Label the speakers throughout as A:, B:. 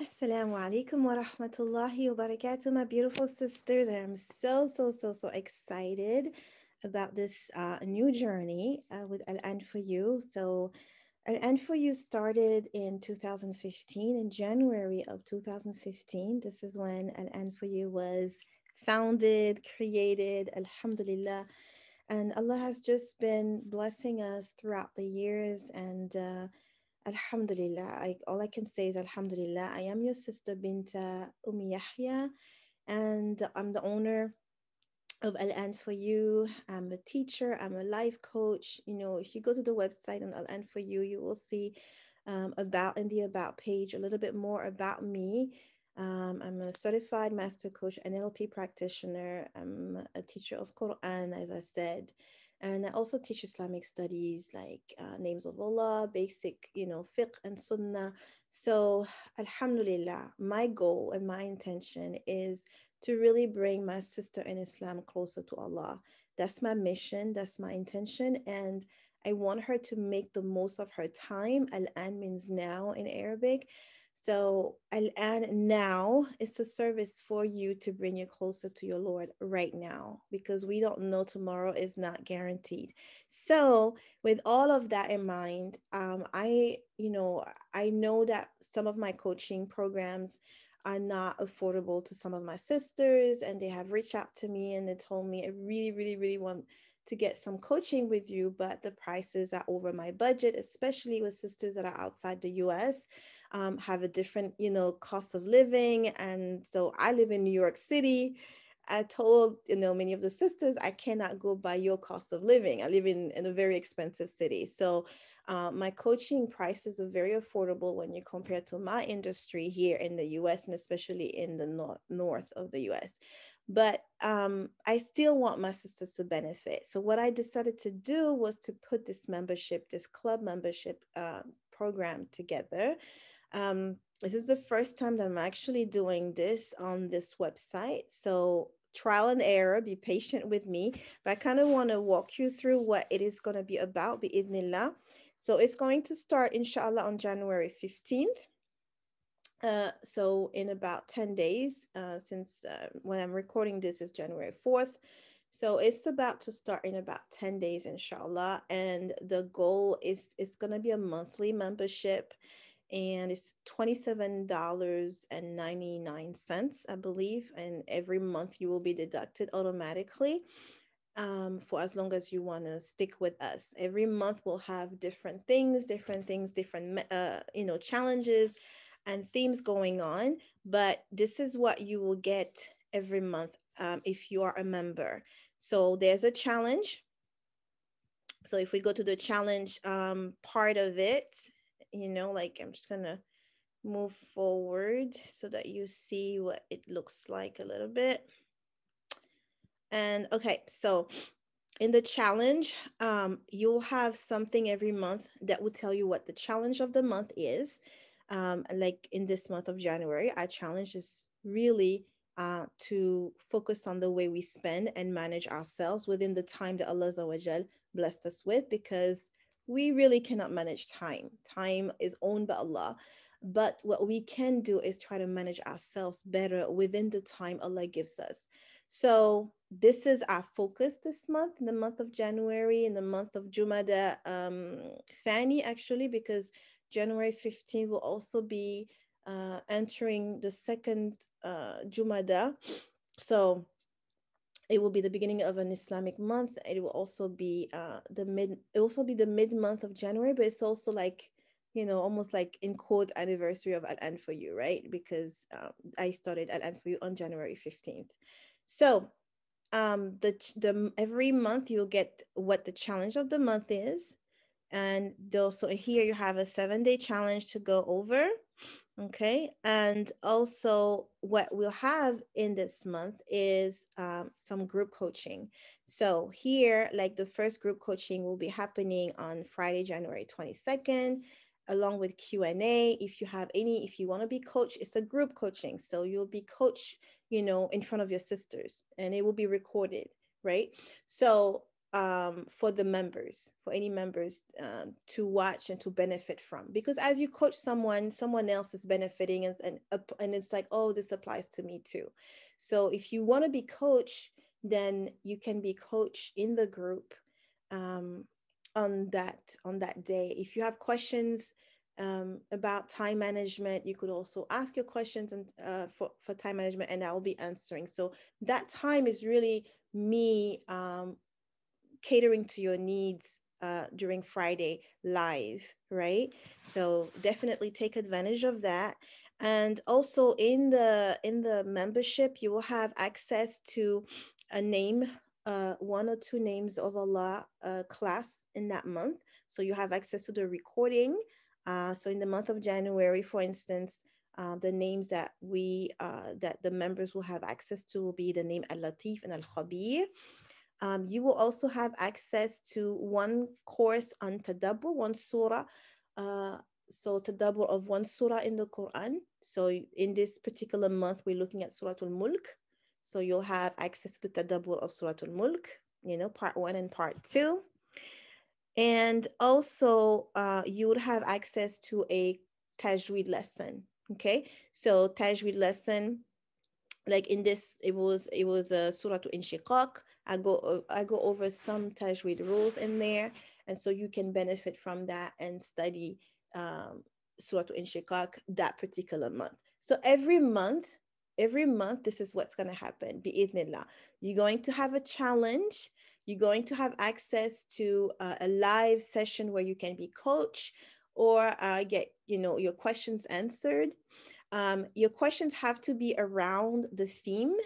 A: Assalamu alaikum wa rahmatullahi wa barakatuh, my beautiful sisters. I'm so, so, so, so excited about this uh, new journey uh, with Al An for You. So, Al An for You started in 2015, in January of 2015. This is when Al An for You was founded, created, Alhamdulillah. And Allah has just been blessing us throughout the years and uh, Alhamdulillah. I, all I can say is Alhamdulillah. I am your sister Binta Umi Yahya, and I'm the owner of Al An for You. I'm a teacher, I'm a life coach. You know, if you go to the website on Al An for You, you will see um, about in the About page a little bit more about me. Um, I'm a certified master coach, NLP practitioner. I'm a teacher of Quran, as I said. And I also teach Islamic studies like uh, names of Allah, basic, you know, fiqh and sunnah. So, alhamdulillah, my goal and my intention is to really bring my sister in Islam closer to Allah. That's my mission, that's my intention. And I want her to make the most of her time. Al an means now in Arabic. So, Al-An now is a service for you to bring you closer to your Lord right now because we don't know tomorrow is not guaranteed. So, with all of that in mind, um, I, you know, I know that some of my coaching programs are not affordable to some of my sisters, and they have reached out to me and they told me, I really, really, really want to get some coaching with you, but the prices are over my budget, especially with sisters that are outside the US um, have a different, you know, cost of living. And so I live in New York City. I told, you know, many of the sisters, I cannot go by your cost of living. I live in, in a very expensive city. So uh, my coaching prices are very affordable when you compare to my industry here in the US and especially in the north, north of the US. But um, I still want my sisters to benefit. So what I decided to do was to put this membership, this club membership uh, program together um, this is the first time that I'm actually doing this on this website. So trial and error, be patient with me. But I kind of want to walk you through what it is going to be about, bi'idhnillah. So it's going to start, inshallah, on January 15th. Uh, so in about 10 days, uh, since uh, when I'm recording this is January 4th. So it's about to start in about 10 days, inshallah. And the goal is it's going to be a monthly membership and it's $27.99, I believe. And every month you will be deducted automatically um, for as long as you want to stick with us. Every month we'll have different things, different things, different, uh, you know, challenges and themes going on. But this is what you will get every month um, if you are a member. So there's a challenge. So if we go to the challenge um, part of it, you know, like I'm just gonna move forward so that you see what it looks like a little bit. And okay, so in the challenge, um, you'll have something every month that will tell you what the challenge of the month is. Um, like in this month of January, our challenge is really uh, to focus on the way we spend and manage ourselves within the time that Allah blessed us with because we really cannot manage time. Time is owned by Allah. But what we can do is try to manage ourselves better within the time Allah gives us. So this is our focus this month, in the month of January, in the month of Jumada um, Thani, actually, because January 15th will also be uh, entering the second uh, Jumada. So it will be the beginning of an Islamic month. It will also be uh, the mid. It will also be the mid month of January, but it's also like you know almost like in quote anniversary of Al An for you, right? Because um, I started Al An for you on January fifteenth. So um, the the every month you'll get what the challenge of the month is, and also here you have a seven day challenge to go over Okay. And also, what we'll have in this month is um, some group coaching. So, here, like the first group coaching will be happening on Friday, January 22nd, along with Q&A. If you have any, if you want to be coached, it's a group coaching. So, you'll be coached, you know, in front of your sisters and it will be recorded, right? So, um, for the members, for any members um, to watch and to benefit from. Because as you coach someone, someone else is benefiting, and and, and it's like, oh, this applies to me too. So if you want to be coach, then you can be coach in the group um, on that on that day. If you have questions um, about time management, you could also ask your questions and uh, for for time management, and I will be answering. So that time is really me um, catering to your needs uh, during Friday live, right? So definitely take advantage of that. And also in the in the membership, you will have access to a name, uh, one or two names of Allah uh, class in that month. So you have access to the recording. Uh, so in the month of January, for instance, uh, the names that we uh, that the members will have access to will be the name Al Latif and Al Khabir. Um, you will also have access to one course on tadabbur, one surah. Uh, so tadabbur of one surah in the Quran. So in this particular month, we're looking at Surah Al-Mulk. So you'll have access to the tadabbur of Surah Al-Mulk, you know, part one and part two. And also uh, you would have access to a tajweed lesson. Okay, so tajweed lesson, like in this, it was it was a Surah Inshiqaq. I go I go over some tajweed rules in there, and so you can benefit from that and study um, Surah Inshiqaq that particular month. So every month, every month, this is what's going to happen. Bi'idhnillah. You're going to have a challenge. You're going to have access to uh, a live session where you can be coached or uh, get you know your questions answered. Um, your questions have to be around the theme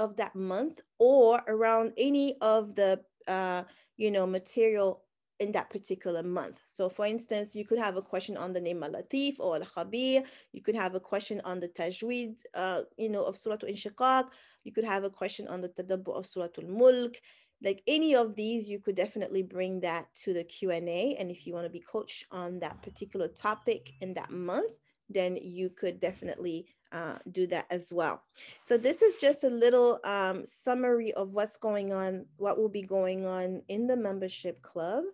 A: of that month or around any of the uh, you know material in that particular month. So for instance, you could have a question on the name al-Latif or al-Khabir. You could have a question on the tajweed, uh, you know, of Surah Inshiqaq. You could have a question on the tadabbur of Surah Al-Mulk. Like any of these, you could definitely bring that to the Q&A. And if you want to be coached on that particular topic in that month, then you could definitely uh, do that as well. So this is just a little um, summary of what's going on, what will be going on in the membership club.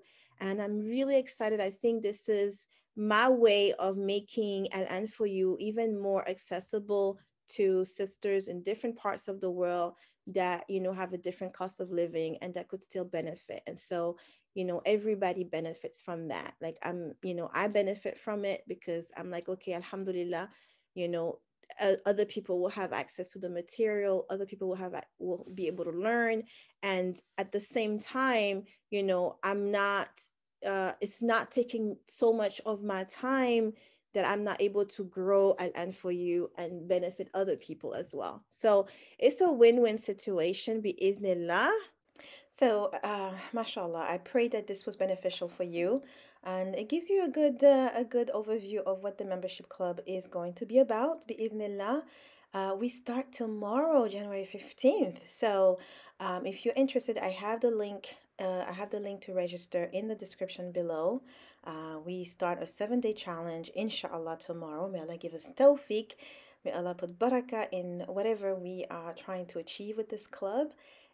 A: And I'm really excited. I think this is my way of making Al for you even more accessible to sisters in different parts of the world that you know have a different cost of living and that could still benefit and so you know everybody benefits from that like i'm you know i benefit from it because i'm like okay alhamdulillah you know uh, other people will have access to the material other people will have will be able to learn and at the same time you know i'm not uh, it's not taking so much of my time that I'm not able to grow and, and for you and benefit other people as well. So it's a win-win situation, bi'idhnillah. So, uh, mashallah, I pray that this was beneficial for you and it gives you a good uh, a good overview of what the membership club is going to be about. Bi'idhnillah uh, we start tomorrow january 15th so um, if you're interested i have the link uh, i have the link to register in the description below. Uh, we start a seven day challenge inshallah tomorrow. May allah give us tawfiq. May allah put barakah in whatever we are trying to achieve with this club